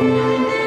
Música